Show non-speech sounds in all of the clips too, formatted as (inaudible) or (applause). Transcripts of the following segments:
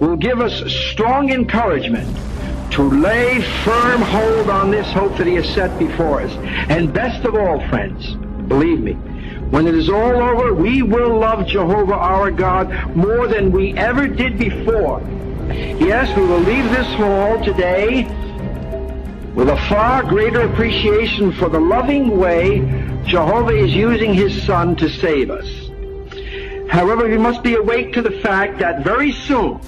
will give us strong encouragement to lay firm hold on this hope that he has set before us. And best of all, friends, believe me, when it is all over, we will love Jehovah our God more than we ever did before. Yes, we will leave this hall today with a far greater appreciation for the loving way Jehovah is using his Son to save us. However, we must be awake to the fact that very soon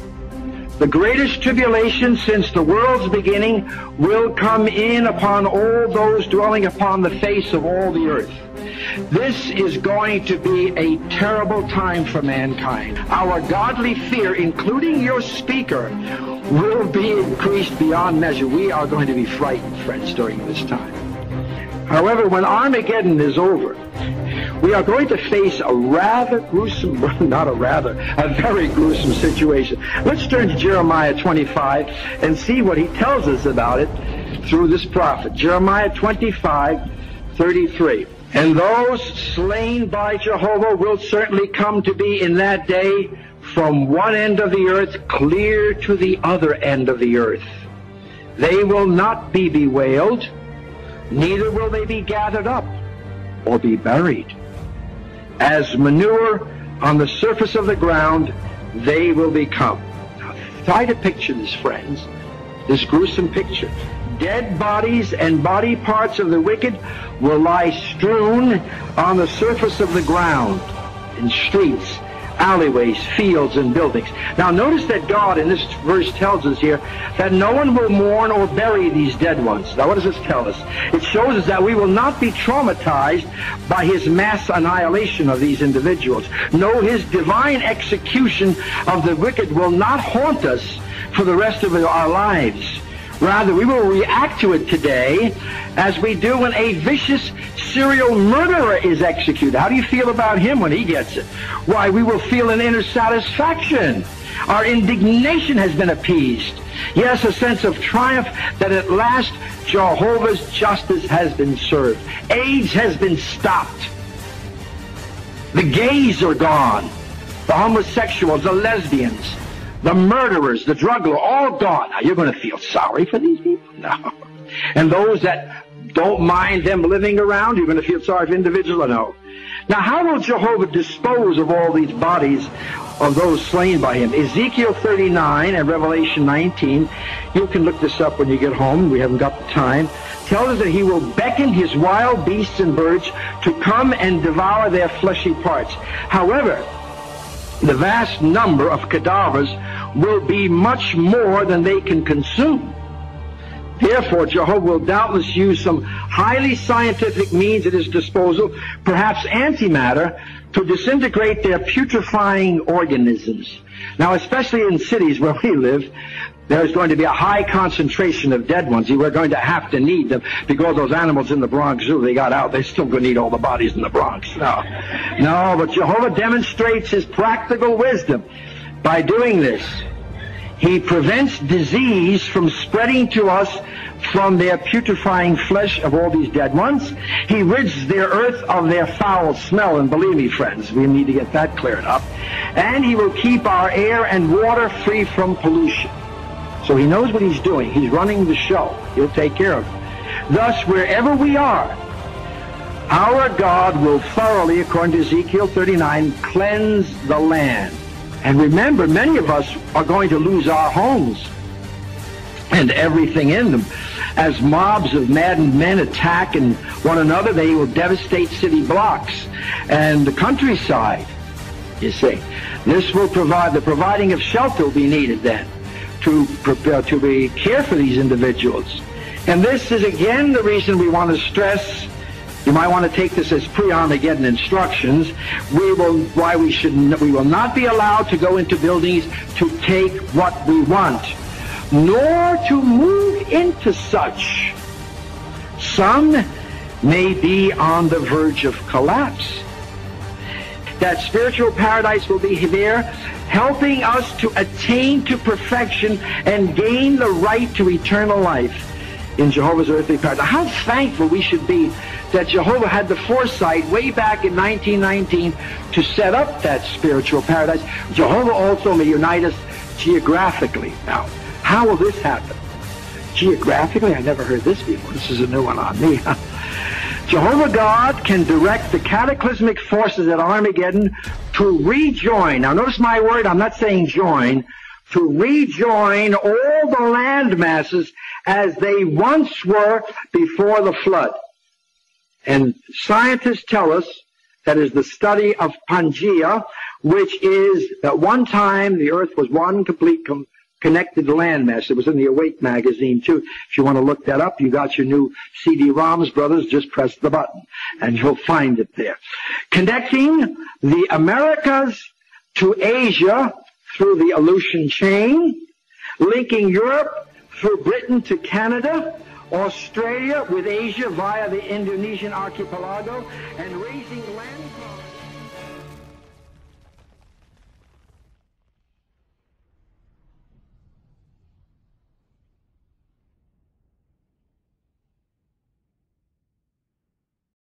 the greatest tribulation since the world's beginning will come in upon all those dwelling upon the face of all the earth. This is going to be a terrible time for mankind. Our godly fear, including your speaker, will be increased beyond measure. We are going to be frightened, friends, during this time. However, when Armageddon is over, we are going to face a rather gruesome, (laughs) not a rather, a very gruesome situation. Let's turn to Jeremiah 25 and see what he tells us about it through this prophet. Jeremiah 25, 33. And those slain by Jehovah will certainly come to be in that day from one end of the earth clear to the other end of the earth. They will not be bewailed, neither will they be gathered up or be buried. As manure on the surface of the ground, they will become. Now, try to picture this, friends, this gruesome picture. Dead bodies and body parts of the wicked will lie strewn on the surface of the ground in streets alleyways, fields, and buildings. Now notice that God in this verse tells us here that no one will mourn or bury these dead ones. Now what does this tell us? It shows us that we will not be traumatized by his mass annihilation of these individuals. No, his divine execution of the wicked will not haunt us for the rest of our lives. Rather, we will react to it today as we do when a vicious serial murderer is executed. How do you feel about him when he gets it? Why, we will feel an inner satisfaction. Our indignation has been appeased. Yes, a sense of triumph that at last Jehovah's justice has been served. AIDS has been stopped. The gays are gone. The homosexuals, the lesbians, the murderers, the drug lords, all gone. Now, you're going to feel sorry for these people? (laughs) No. And those that don't mind them living around, you're going to feel sorry for individuals? No. Now, how will Jehovah dispose of all these bodies of those slain by him? Ezekiel 39 and Revelation 19, you can look this up when you get home. We haven't got the time. Tells us that he will beckon his wild beasts and birds to come and devour their fleshy parts. However, the vast number of cadavers will be much more than they can consume. Therefore, Jehovah will doubtless use some highly scientific means at his disposal, perhaps antimatter, to disintegrate their putrefying organisms. Now, especially in cities where we live, there's going to be a high concentration of dead ones. We're going to have to need them because those animals in the Bronx Zoo, they got out. They're still going to eat all the bodies in the Bronx. No. No, but Jehovah demonstrates his practical wisdom by doing this. He prevents disease from spreading to us from their putrefying flesh of all these dead ones. He rids their earth of their foul smell, and believe me, friends, we need to get that cleared up. And he will keep our air and water free from pollution. So he knows what he's doing. He's running the show. He'll take care of it. Thus, wherever we are, our God will thoroughly, according to Ezekiel 39, cleanse the land. And remember, many of us are going to lose our homes and everything in them. As mobs of maddened men attack and one another, they will devastate city blocks and the countryside. You see, this will provide the providing of shelter will be needed then to prepare to be care for these individuals. And this is again the reason we want to stress you might want to take this as pre-Armageddon instructions. We will, why we should, we will not be allowed to go into buildings to take what we want, nor to move into such. Some may be on the verge of collapse. That spiritual paradise will be there, helping us to attain to perfection and gain the right to eternal life in Jehovah's earthly paradise. How thankful we should be that Jehovah had the foresight way back in 1919 to set up that spiritual paradise. Jehovah also may unite us geographically. Now, how will this happen? Geographically, I never heard this before. This is a new one on me. (laughs) Jehovah God can direct the cataclysmic forces at Armageddon to rejoin. Now notice my word, I'm not saying join, to rejoin all the land masses as they once were before the flood. And scientists tell us that is the study of Pangea, which is at one time the earth was one complete com- connected landmass. It was in the Awake magazine too. If you want to look that up, you got your new CD-ROMs, brothers. Just press the button and you'll find it there. Connecting the Americas to Asia through the Aleutian chain, linking Europe through Britain to Canada, Australia with Asia via the Indonesian archipelago, and raising land